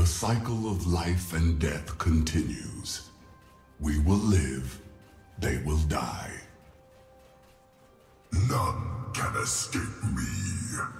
The cycle of life and death continues. We will live, they will die. None can escape me.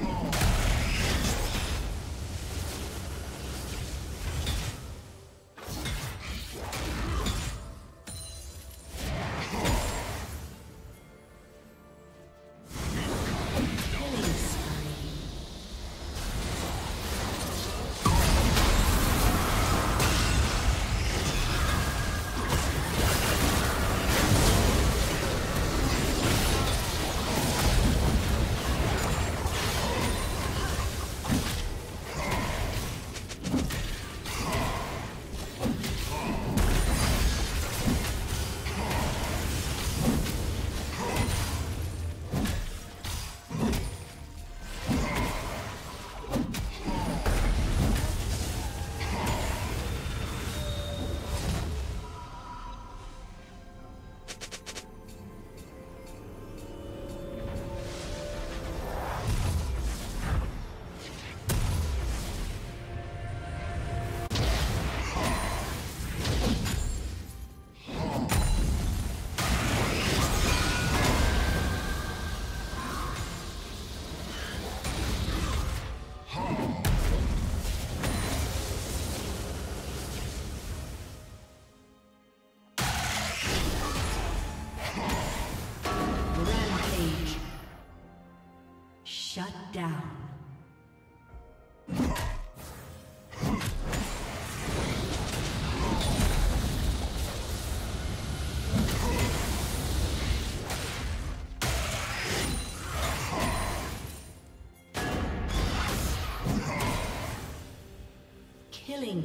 Whoa. Down. Killing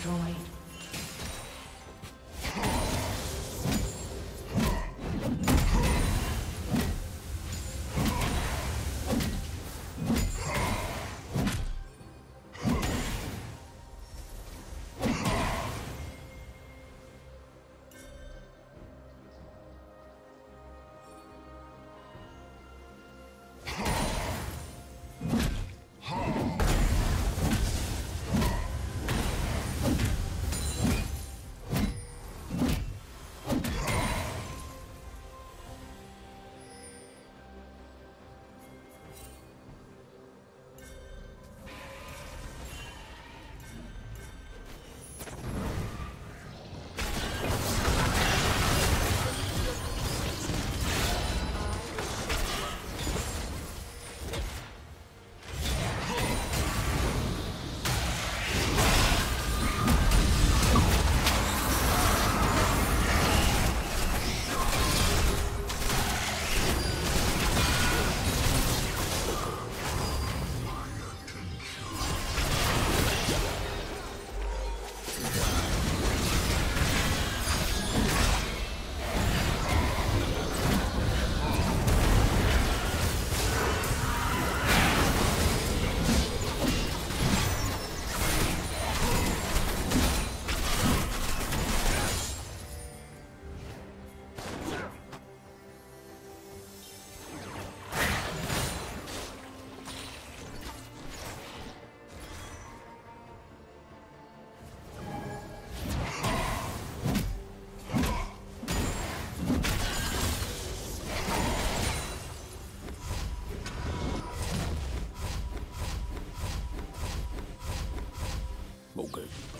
destroyed. Okay.